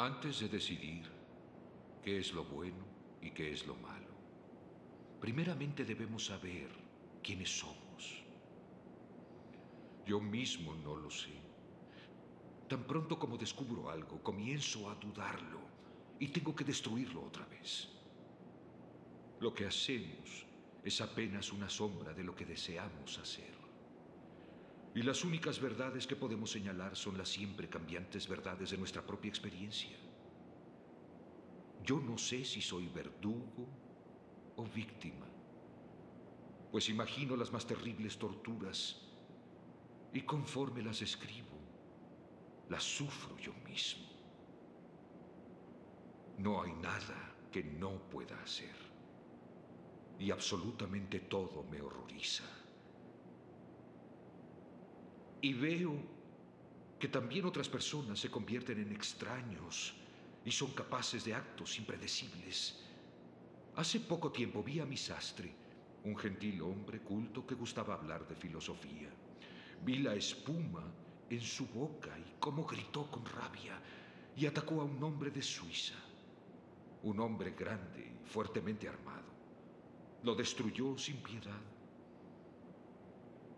Antes de decidir qué es lo bueno y qué es lo malo, primeramente debemos saber quiénes somos. Yo mismo no lo sé. Tan pronto como descubro algo, comienzo a dudarlo y tengo que destruirlo otra vez. Lo que hacemos es apenas una sombra de lo que deseamos hacer. Y las únicas verdades que podemos señalar son las siempre cambiantes verdades de nuestra propia experiencia. Yo no sé si soy verdugo o víctima, pues imagino las más terribles torturas y conforme las escribo, las sufro yo mismo. No hay nada que no pueda hacer. Y absolutamente todo me horroriza. Y veo que también otras personas se convierten en extraños y son capaces de actos impredecibles. Hace poco tiempo vi a mi sastre, un gentil hombre culto que gustaba hablar de filosofía. Vi la espuma en su boca y cómo gritó con rabia y atacó a un hombre de Suiza, un hombre grande y fuertemente armado. Lo destruyó sin piedad.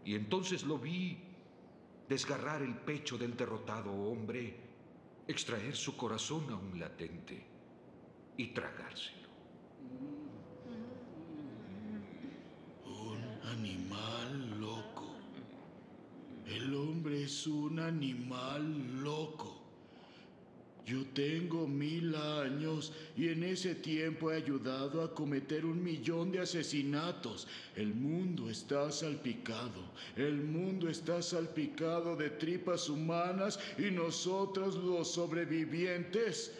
Y entonces lo vi desgarrar el pecho del derrotado hombre, extraer su corazón aún latente y tragárselo. Un animal loco. El hombre es un animal loco. Tengo mil años y en ese tiempo he ayudado a cometer un millón de asesinatos. El mundo está salpicado. El mundo está salpicado de tripas humanas y nosotros los sobrevivientes.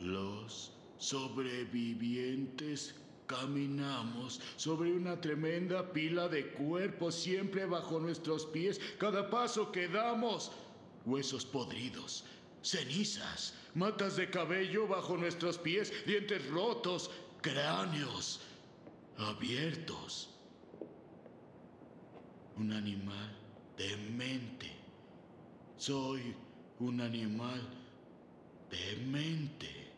Los sobrevivientes Caminamos sobre una tremenda pila de cuerpos siempre bajo nuestros pies. Cada paso que damos, huesos podridos, cenizas, matas de cabello bajo nuestros pies, dientes rotos, cráneos abiertos. Un animal demente. Soy un animal demente.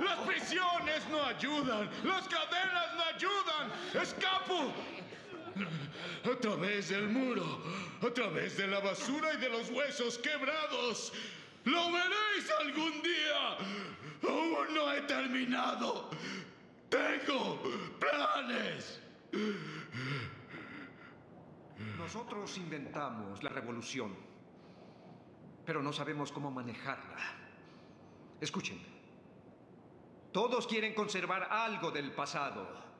Las prisiones no ayudan, las cadenas no ayudan. Escapo a través del muro, a través de la basura y de los huesos quebrados. Lo veréis algún día. Aún no he terminado. Tengo planes. Nosotros inventamos la revolución, pero no sabemos cómo manejarla. Escuchen, todos quieren conservar algo del pasado,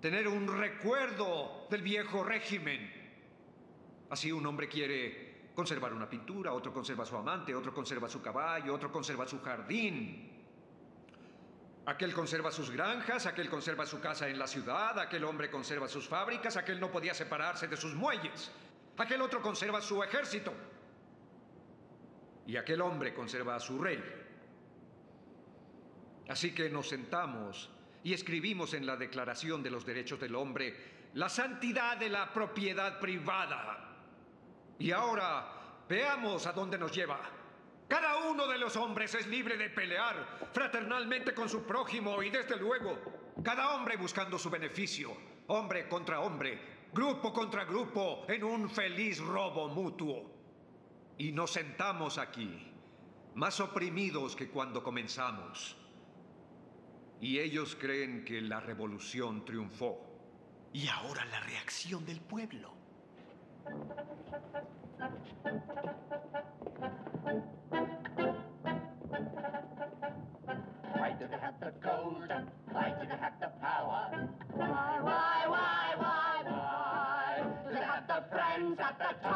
tener un recuerdo del viejo régimen. Así un hombre quiere conservar una pintura, otro conserva su amante, otro conserva su caballo, otro conserva su jardín. Aquel conserva sus granjas, aquel conserva su casa en la ciudad, aquel hombre conserva sus fábricas, aquel no podía separarse de sus muelles, aquel otro conserva su ejército y aquel hombre conserva a su rey. Así que nos sentamos y escribimos en la Declaración de los Derechos del Hombre la santidad de la propiedad privada. Y ahora veamos a dónde nos lleva. Cada uno de los hombres es libre de pelear fraternalmente con su prójimo y desde luego, cada hombre buscando su beneficio, hombre contra hombre, grupo contra grupo, en un feliz robo mutuo. Y nos sentamos aquí, más oprimidos que cuando comenzamos. Y ellos creen que la revolución triunfó. Y ahora la reacción del pueblo. Why do they have the gold? Why do they have the power? Why, why, why, why, why? Do they have the friends at the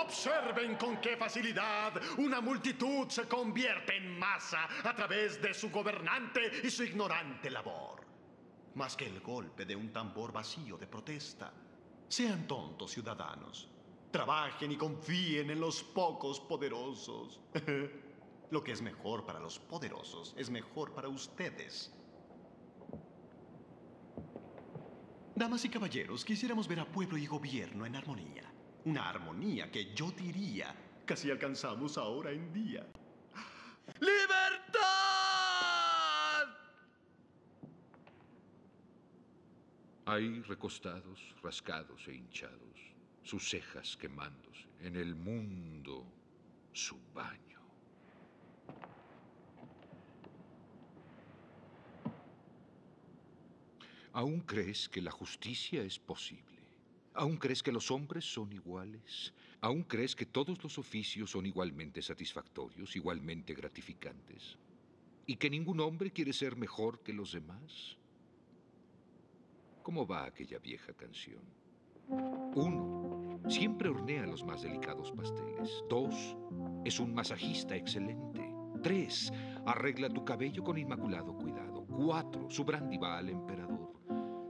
Observen con qué facilidad una multitud se convierte en masa a través de su gobernante y su ignorante labor. Más que el golpe de un tambor vacío de protesta. Sean tontos ciudadanos. Trabajen y confíen en los pocos poderosos. Lo que es mejor para los poderosos es mejor para ustedes. Damas y caballeros, quisiéramos ver a pueblo y gobierno en armonía. Una armonía que yo diría casi alcanzamos ahora en día. ¡Libertad! Hay recostados, rascados e hinchados, sus cejas quemándose, en el mundo su baño. ¿Aún crees que la justicia es posible? ¿Aún crees que los hombres son iguales? ¿Aún crees que todos los oficios son igualmente satisfactorios, igualmente gratificantes? ¿Y que ningún hombre quiere ser mejor que los demás? ¿Cómo va aquella vieja canción? Uno, siempre hornea los más delicados pasteles. Dos, es un masajista excelente. Tres, arregla tu cabello con inmaculado cuidado. Cuatro, su brandy va al emperador.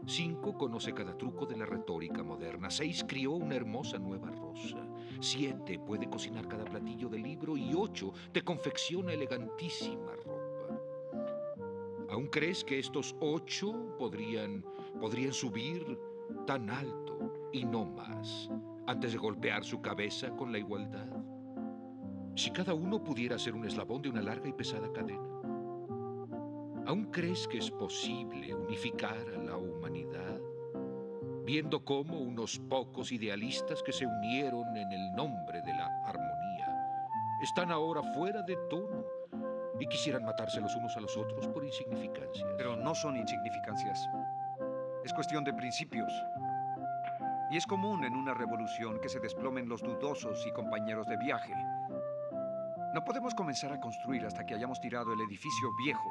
Cinco, conoce cada truco de la retórica moderna. Seis, crió una hermosa nueva rosa. Siete, puede cocinar cada platillo del libro. Y ocho, te confecciona elegantísima ropa. ¿Aún crees que estos ocho podrían, podrían subir tan alto y no más antes de golpear su cabeza con la igualdad? Si cada uno pudiera ser un eslabón de una larga y pesada cadena. ¿Aún crees que es posible unificar a la humanidad? Viendo cómo unos pocos idealistas que se unieron en el nombre de la armonía están ahora fuera de tono y quisieran matarse los unos a los otros por insignificancias. Pero no son insignificancias. Es cuestión de principios. Y es común en una revolución que se desplomen los dudosos y compañeros de viaje. No podemos comenzar a construir hasta que hayamos tirado el edificio viejo.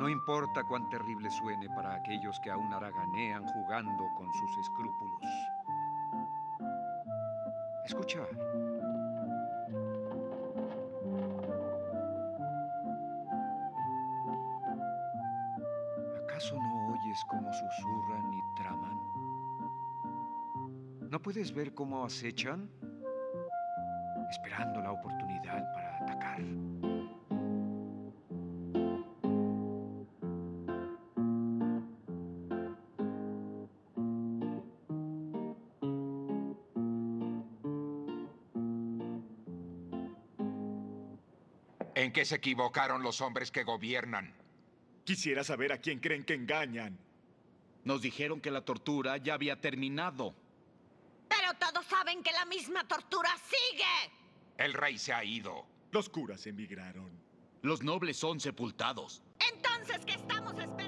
No importa cuán terrible suene para aquellos que aún haraganean jugando con sus escrúpulos. Escucha. ¿Acaso no oyes cómo susurran y traman? ¿No puedes ver cómo acechan? Esperando la oportunidad para atacar. ¿En qué se equivocaron los hombres que gobiernan? Quisiera saber a quién creen que engañan. Nos dijeron que la tortura ya había terminado. Pero todos saben que la misma tortura sigue. El rey se ha ido. Los curas emigraron. Los nobles son sepultados. Entonces, ¿qué estamos esperando?